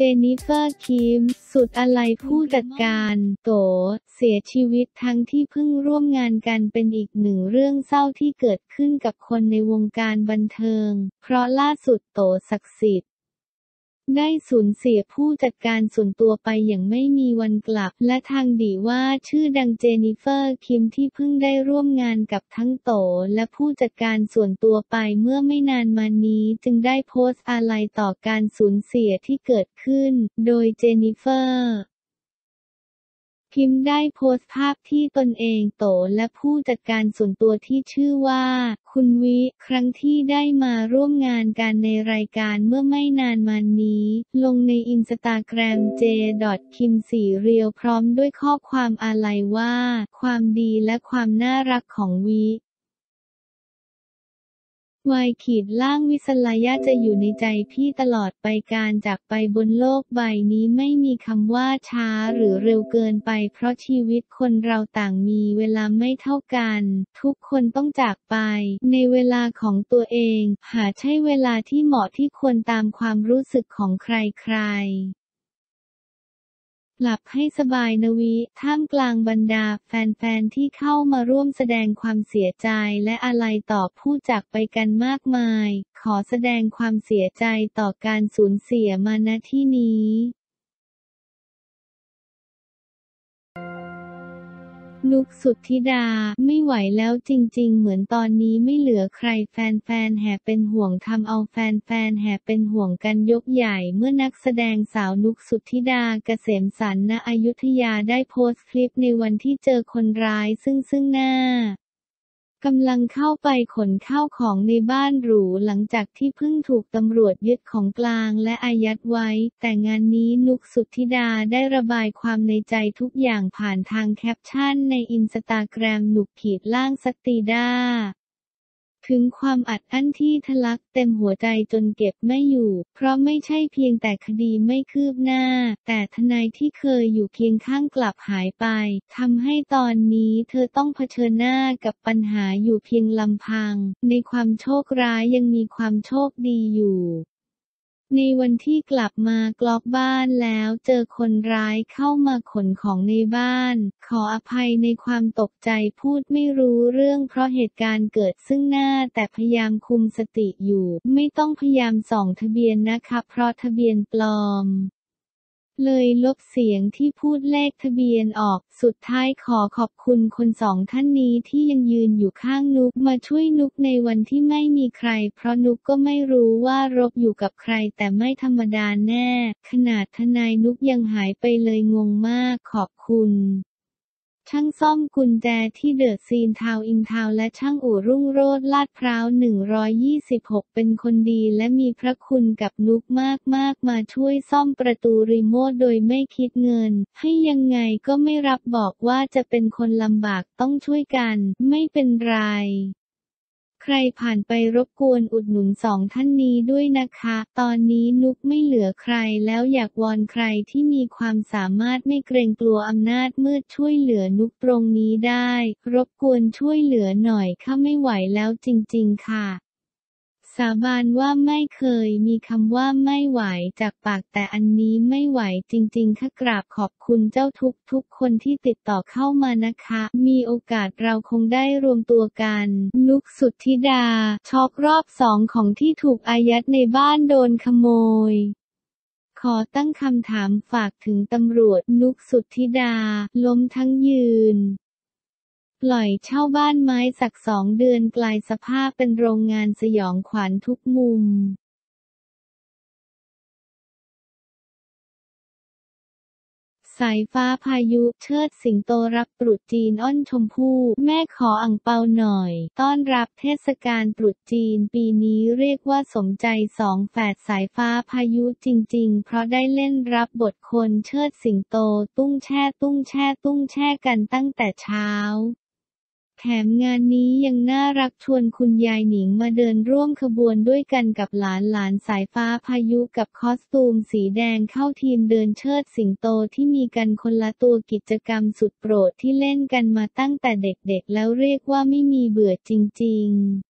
เจนนิเฟอร์คิม สุดอาลัยผู้จัดการ โต เสียชีวิตทั้งที่เพิ่งร่วมงานกันเป็นอีกหนึ่งเรื่องเศร้าที่เกิดขึ้นกับคนในวงการบันเทิง เพราะล่าสุดโตศักดิ์สิทธิ์ ได้สูญเสียผู้จัดการส่วนตัวไปอย่างไม่มีวันกลับ และทางดีวาชื่อดังเจนิเฟอร์คิมที่เพิ่งได้ร่วมงานกับทั้งโต และผู้จัดการส่วนตัวไปเมื่อไม่นานมานี้ จึงได้โพสต์อาลัยต่อการสูญเสียที่เกิดขึ้น โดยเจนิเฟอร์ คิมได้โพสต์ภาพที่ตนเองโตและผู้จัดการส่วนตัวที่ชื่อว่า คุณวิ ครั้งที่ได้มาร่วมงานกันในรายการเมื่อไม่นานมานี้ ลงในอินสตาแกรม j คิมสีเรียวพร้อมด้วยข้อความอาลัยว่า ความดีและความน่ารักของวิ วายขีดล่างวิสลายะจะอยู่ในใจพี่ตลอดไปการจากไปบนโลกใบนี้ไม่มีคำว่าช้าหรือเร็วเกินไป เพราะชีวิตคนเราต่างมีเวลาไม่เท่ากัน ทุกคนต้องจากไป ในเวลาของตัวเอง หาใช่เวลาที่เหมาะที่ควรตามความรู้สึกของใครๆ หลับให้สบายนวี ท่ามกลางบรรดาแฟนๆที่เข้ามาร่วมแสดงความเสียใจและอะไรต่อผู้จากไปกันมากมาย ขอแสดงความเสียใจต่อการสูญเสียมาณที่นี้ นุกสุทธิดา ไม่ไหวแล้วจริง ๆ เหมือนตอนนี้ไม่เหลือใครแฟนๆแห่เป็นห่วงทำเอาแฟนๆแห่เป็นห่วงกันยกใหญ่เมื่อนักแสดงสาวนุกสุทธิดาเกษมสันณอยุธยาได้โพสต์คลิปในวันที่เจอคนร้ายซึ่งซึ่งหน้า กำลังเข้าไปขนข้าวของในบ้านหรูหลังจากที่เพิ่งถูกตำรวจยึดของกลางและอายัดไว้ แต่งานนี้นุกสุทธิดาได้ระบายความในใจทุกอย่างผ่านทางแคปชั่นในอินสตาแกรมนุกขีดล่างสุทธิดา ถึงความอัดอั้นที่ทะลักเต็มหัวใจจนเก็บไม่อยู่ เพราะไม่ใช่เพียงแต่คดีไม่คืบหน้า แต่ทนายที่เคยอยู่เคียงข้างกลับหายไปทำให้ตอนนี้เธอต้องเผชิญหน้ากับปัญหาอยู่เพียงลำพัง ในความโชคร้ายยังมีความโชคดีอยู่ ในวันที่กลับมากลอกบ้านแล้วเจอคนร้ายเข้ามาขนของในบ้าน ขออภัยในความตกใจพูดไม่รู้เรื่องเพราะเหตุการณ์เกิดซึ่งหน้าแต่พยายามคุมสติอยู่ ไม่ต้องพยายามส่องทะเบียนนะคะเพราะทะเบียนปลอม เลยลบเสียงที่พูดเลขทะเบียนออก สุดท้ายขอขอบคุณคนสองท่านนี้ที่ยังยืนอยู่ข้างนุกมาช่วยนุกในวันที่ไม่มีใคร เพราะนุกก็ไม่รู้ว่ารบอยู่กับใครแต่ไม่ธรรมดาแน่ ขนาดทนายนุกยังหายไปเลยงงมากขอบคุณ ช่างซ่อมกุญแจที่เดอะซีนทาวอินทาวและช่างอู่รุ่งโรดลาดพร้าว 126 เป็นคนดีและมีพระคุณกับนุกมากๆมาช่วยซ่อมประตูรีโมทโดยไม่คิดเงิน ให้ยังไงก็ไม่รับบอกว่าจะเป็นคนลำบากต้องช่วยกัน ไม่เป็นไร รผ่านไปรบกวนอุดหนุนสองท่านนี้ด้วยนะคะ ตอนนี้นุกไม่เหลือใครแล้วอยากวอนใครที่มีความสามารถไม่เกรงกลัวอำนาจมืดช่วยเหลือนุกตรงนี้ได้ รบกวนช่วยเหลือหน่อยข้าไม่ไหวแล้วจริง ๆ ค่ะ สาบานว่าไม่เคยมีคำว่าไม่ไหวจากปากแต่อันนี้ไม่ไหวจริงๆค่ะกราบขอบคุณเจ้าทุกทุกคนที่ติดต่อเข้ามานะคะ มีโอกาสเราคงได้รวมตัวกัน นุกสุดธิดา ช็อกรอบสองของที่ถูกอายัดในบ้านโดนขโมยขอตั้งคำถามฝากถึงตำรวจนุกสุดธิดา ล้มทั้งยืน ปล่อยเช่าบ้านไม้สักสองเดือนกลายสภาพเป็นโรงงานสยองขวัญทุกมุมสายฟ้าพายุเชิดสิงโตรับตรุษจีนอ้อนชมพู่แม่ขออ่งเปาหน่อย ต้อนรับเทศกาลตรุษจีนปีนี้เรียกว่าสมใจสองแฝดสายฟ้าพายุจริง ๆ เพราะได้เล่นรับบทคนเชิดสิงโต ตุ้งแช่ตุ้งแช่ตุ้งแช่กันตั้งแต่เช้า แถมงานนี้ยังน่ารักชวนคุณยายหนิงมาเดินร่วมขบวนด้วยกันกับหลานหลานสายฟ้าพายุกับคอสตูมสีแดงเข้าทีมเดินเชิดสิงโตที่มีกันคนละตัวกิจกรรมสุดโปรดที่เล่นกันมาตั้งแต่เด็กๆ แล้วเรียกว่าไม่มีเบื่อจริงๆ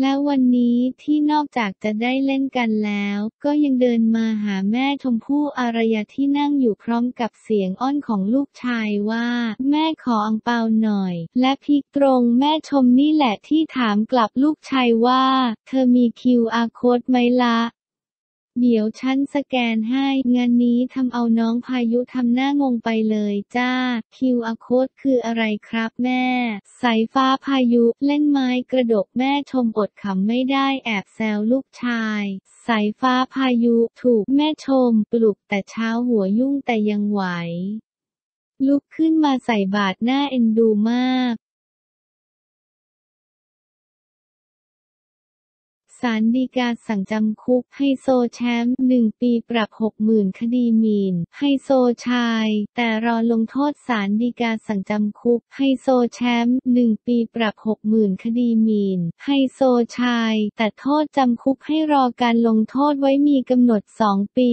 แล้ววันนี้ที่นอกจากจะได้เล่นกันแล้ว ก็ยังเดินมาหาแม่ชมพู่อารยาที่นั่งอยู่พร้อมกับเสียงอ้อนของลูกชายว่า แม่ขออังเปาหน่อย และพีกตรงแม่ชมนี่แหละที่ถามกลับลูกชายว่า เธอมี QR code ไหมละ เดี๋ยวฉันสแกนให้งานนี้ทำเอาน้องพายุทำหน้างงไปเลยจ้า QR code คืออะไรครับแม่ สายฟ้าพายุเล่นไม้กระดกแม่ชมอดขำไม่ได้แอบแซวลูกชาย สายฟ้าพายุถูกแม่ชม ปลุกแต่เช้าหัวยุ่งแต่ยังไหวลุกขึ้นมาใส่บาตรน่าเอ็นดูมาก ศาลฎีกาสั่งจำคุกไฮโซแชมป์หนึ่งปีปรับหกหมื่นคดีหมิ่นไฮโซชาย แต่รอลงโทษศาลฎีกาสั่งจำคุกไฮโซแชมป์หนึ่งปีปรับหกหมื่นคดีหมิ่นไฮโซชาย แต่โทษจำคุกให้รอการลงโทษไว้มีกำหนดสองปี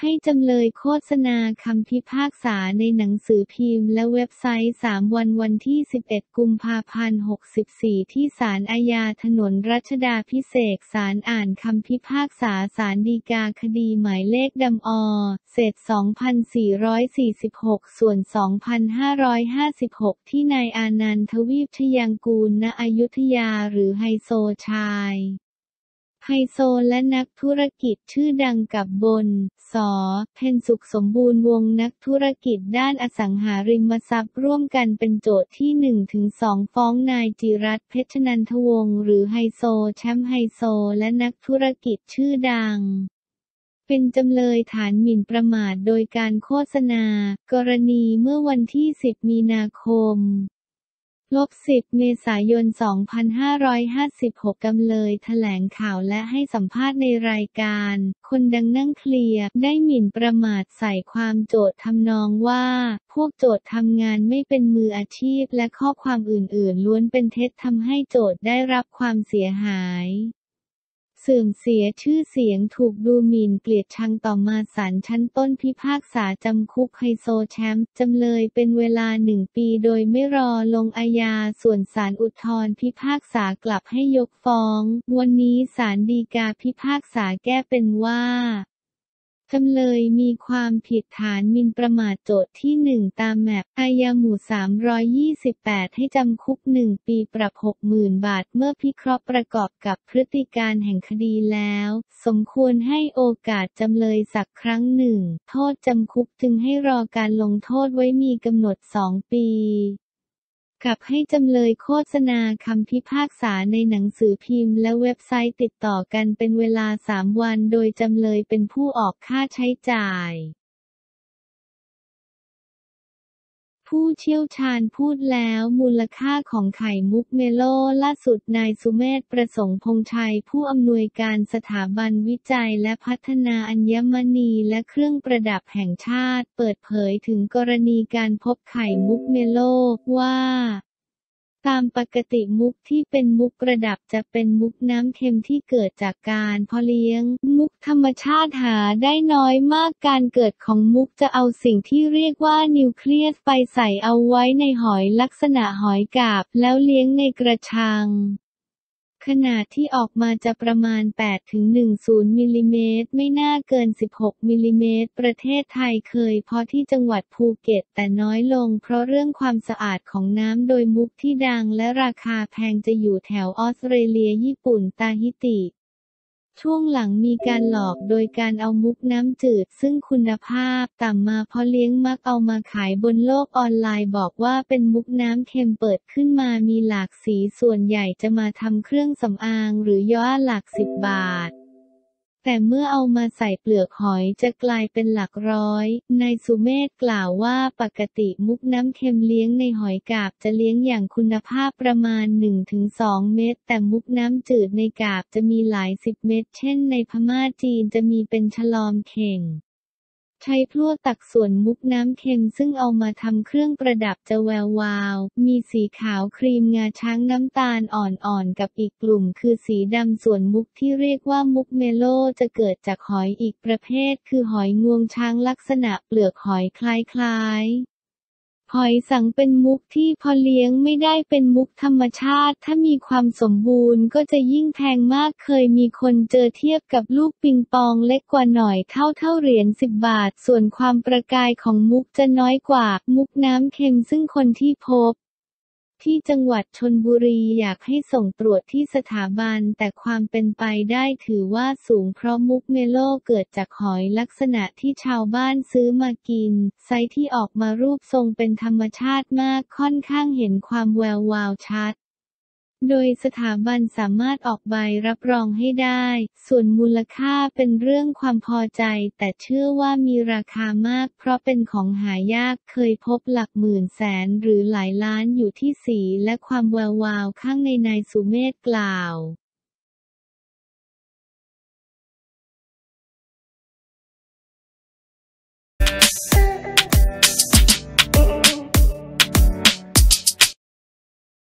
ให้จำเลยโฆษณาคำพิพากษาในหนังสือพิมพ์และเว็บไซต์ 3 วันวันที่ 11 กุมภาพันธ์ 64 ที่ศาลอาญาถนนรัชดาพิเศษศาลอ่านคำพิพากษาศาลฎีกาคดีหมายเลขดำอ เศษ 2446 ส่วน 2556 ที่นายอานันทวีปชยังกูลณอยุธยาหรือไฮโซชาย ไฮโซและนักธุรกิจชื่อดังกับบน สอ เพนสุขสมบูรณ์วงนักธุรกิจด้านอสังหาริมทรัพย์ร่วมกันเป็นโจทก์ที่ 1-2 ฟ้องนายจิรัตเพชรนันทวงศ์หรือไฮโซแชมป์ไฮโซและนักธุรกิจชื่อดังเป็นจำเลยฐานหมิ่นประมาทโดยการโฆษณา กรณีเมื่อวันที่ 10 มีนาคม ลบ 10 เมษายน 2556 กำเลยแถลงข่าวและให้สัมภาษณ์ในรายการ คนดังนั่งเคลียร์ ได้หมิ่นประมาทใส่ความโจทย์ทำนองว่า พวกโจทย์ทำงานไม่เป็นมืออาชีพและข้อความอื่นๆ ล้วนเป็นเท็จทำให้โจทย์ได้รับความเสียหาย สื่อมเสียชื่อเสียงถูกดูหมิ่นเกลียดชังต่อมาศาลชั้นต้นพิพากษาจำคุกไฮโซแชมป์จำเลยเป็นเวลาหนึ่งปีโดยไม่รอลงอาญาส่วนศาลอุทธรพิพากษากลับให้ยกฟ้อง วันนี้ศาลฎีกาพิพากษาแก้เป็นว่า จำเลยมีความผิดฐานมินประมาทโจทย์ที่ 1 ตามแมปอายาหมู่ 328 ให้จำคุก 1 ปีปรับ 60,000 บาทเมื่อพิเคราะห์ประกอบกับพฤติการแห่งคดีแล้ว สมควรให้โอกาสจำเลยสักครั้งหนึ่ง โทษจำคุกจึงให้รอการลงโทษไว้มีกำหนด 2 ปี กับให้จำเลยโฆษณาคำพิพากษาในหนังสือพิมพ์และเว็บไซต์ติดต่อกันเป็นเวลาสามวัน โดยจำเลยเป็นผู้ออกค่าใช้จ่าย ผู้เชี่ยวชาญพูดแล้วมูลค่าของไข่มุกเมโลล่าสุดนายสุเมธประสงค์พงชัยผู้อำนวยการสถาบันวิจัยและพัฒนาอัญมณีและเครื่องประดับแห่งชาติ เปิดเผยถึงกรณีการพบไข่มุกเมโลว่า ตามปกติมุกที่เป็นมุกระดับจะเป็นมุกน้ำเค็มที่เกิดจากการเพาะเลี้ยง มุกธรรมชาติหาได้น้อยมากการเกิดของมุกจะเอาสิ่งที่เรียกว่านิวเคลียสไปใส่เอาไว้ในหอยลักษณะหอยกาบแล้วเลี้ยงในกระชัง ขนาดที่ออกมาจะประมาณ 8-10 มิลิเมตร ไม่น่าเกิน 16 มิลิเมตร ประเทศไทยเคยเพาะที่จังหวัดภูเก็ตแต่น้อยลง เพราะเรื่องความสะอาดของน้ำโดยมุกที่ดังและราคาแพงจะอยู่แถวออสเตรเลียญี่ปุ่นตาฮิติ ช่วงหลังมีการหลอกโดยการเอามุกน้ำจืด ซึ่งคุณภาพต่ำมาเพราะเลี้ยงมักเอามาขายบนโลกออนไลน์บอกว่าเป็นมุกน้ำเค็มเปิดขึ้นมามีหลากสีส่วนใหญ่จะมาทำเครื่องสำอางหรือย่อหลักสิบบาท แต่เมื่อเอามาใส่เปลือกหอยจะกลายเป็นหลักร้อย นายสุเมธกล่าวว่าปกติมุกน้ำเค็มเลี้ยงในหอยกาบจะเลี้ยงอย่างคุณภาพประมาณ 1-2 เม็ด แต่มุกน้ำจืดในกาบจะมีหลายสิบเม็ด เช่นในพม่าจีนจะมีเป็นฉลอมเข่ง ใช้พลั่วตักส่วนมุกน้ำเค็มซึ่งเอามาทำเครื่องประดับจะแวววาว มีสีขาวครีมงาช้างน้ำตาลอ่อนๆ กับอีกกลุ่มคือสีดำส่วนมุกที่เรียกว่ามุกเมโลจะเกิดจากหอยอีกประเภท คือหอยงวงช้างลักษณะเปลือกหอยคล้ายๆ หอยสังเป็นมุกที่พอเลี้ยงไม่ได้เป็นมุกธรรมชาติ ถ้ามีความสมบูรณ์ก็จะยิ่งแพงมากเคยมีคนเจอเทียบกับลูกปิงปองเล็กกว่าหน่อยเท่าเท่าเหรียญสิบบาท ส่วนความประกายของมุกจะน้อยกว่า มุกน้ำเค็มซึ่งคนที่พบ ที่จังหวัดชนบุรีอยากให้ส่งตรวจที่สถาบัน แต่ความเป็นไปได้ถือว่าสูงเพราะมุกเมโลเกิดจากหอยลักษณะที่ชาวบ้านซื้อมากิน ไซที่ออกมารูปทรงเป็นธรรมชาติมากค่อนข้างเห็นความแวววาวชัด โดยสถาบันสามารถออกใบรับรองให้ได้ ส่วนมูลค่าเป็นเรื่องความพอใจ แต่เชื่อว่ามีราคามาก เพราะเป็นของหายากเคยพบหลักหมื่นแสนหรือหลายล้านอยู่ที่สีและความแวววาวข้างในนายสุเมธกล่าว